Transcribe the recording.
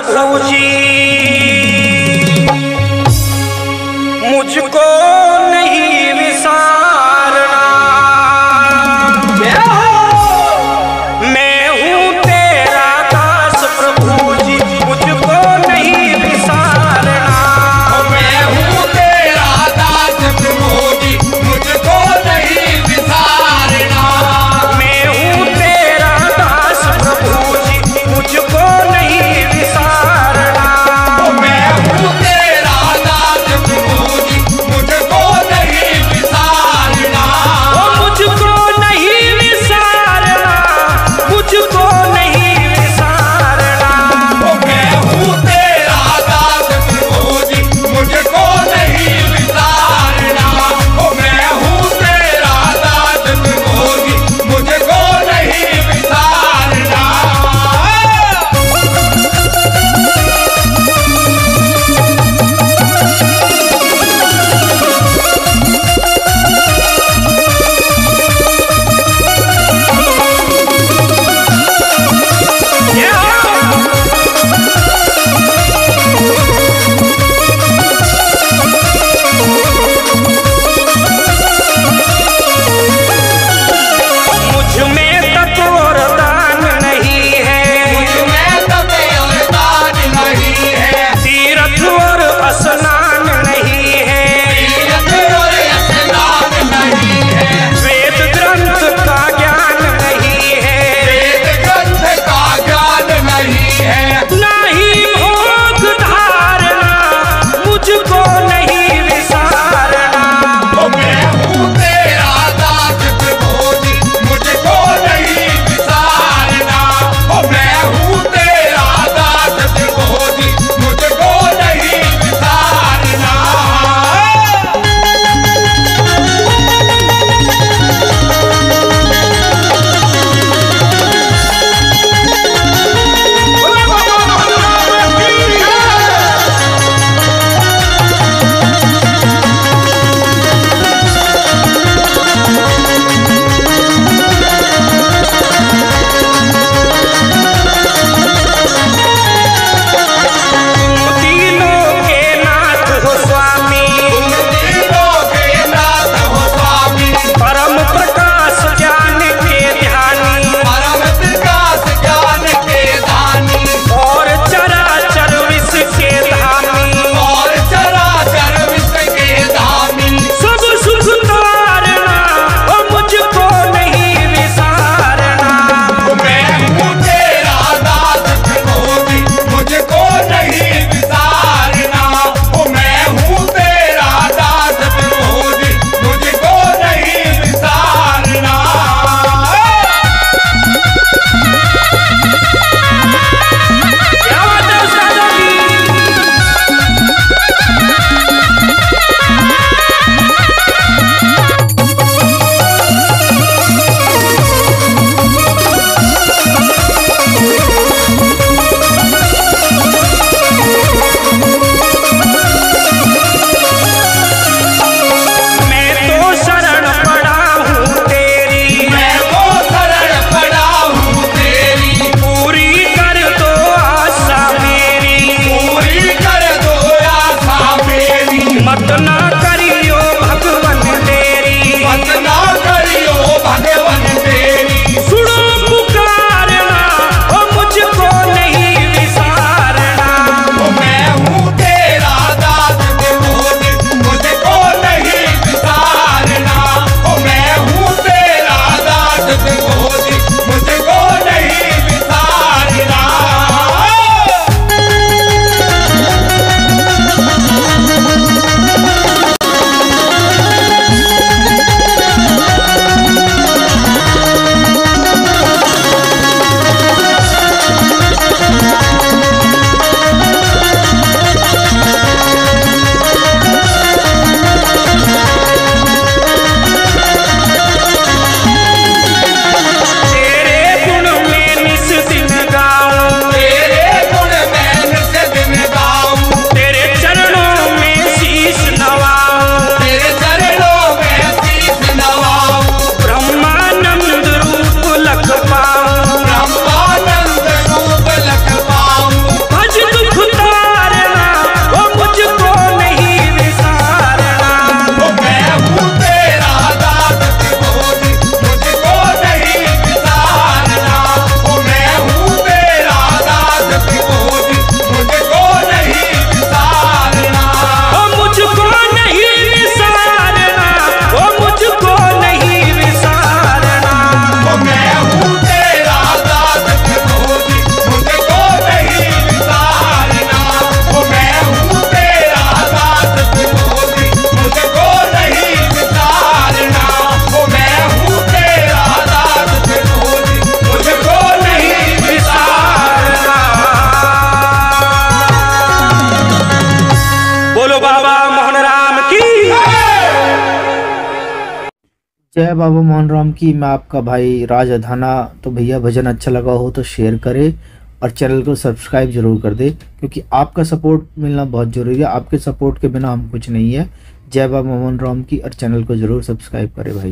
प्रभु जी। बोलो बाबा मोहन राम की। जय बाबा मोहन राम की, मैं आपका भाई राज अधाना तो भैया, भजन अच्छा लगा हो तो शेयर करें और चैनल को सब्सक्राइब ज़रूर कर दे, क्योंकि आपका सपोर्ट मिलना बहुत ज़रूरी है। आपके सपोर्ट के बिना हम कुछ नहीं है। जय बाबा मोहन राम की और चैनल को ज़रूर सब्सक्राइब करें भाई।